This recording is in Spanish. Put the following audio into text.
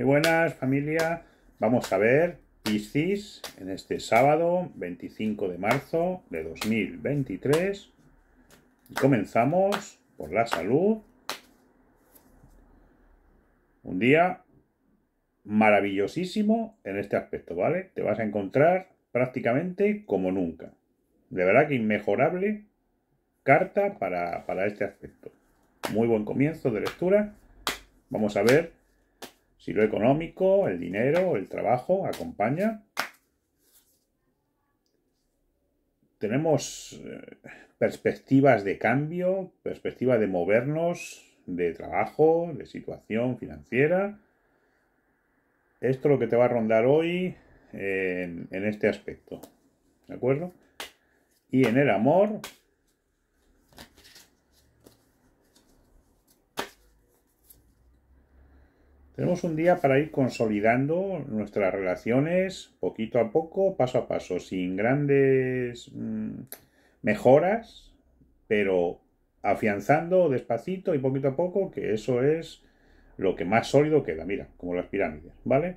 Muy buenas familia. Vamos a ver Piscis en este sábado 25 de marzo de 2023. Y comenzamos por la salud. Un día maravillosísimo en este aspecto, ¿vale? Te vas a encontrar prácticamente como nunca. De verdad que inmejorable carta para, para este aspecto. Muy buen comienzo de lectura. Vamos a ver lo económico, el dinero, el trabajo acompaña. Tenemos eh, perspectivas de cambio, perspectiva de movernos de trabajo, de situación financiera. Esto es lo que te va a rondar hoy en, en este aspecto. ¿De acuerdo? Y en el amor, Tenemos un día para ir consolidando nuestras relaciones poquito a poco, paso a paso, sin grandes mm, mejoras, pero afianzando despacito y poquito a poco, que eso es lo que más sólido queda, mira, como las pirámides, ¿vale?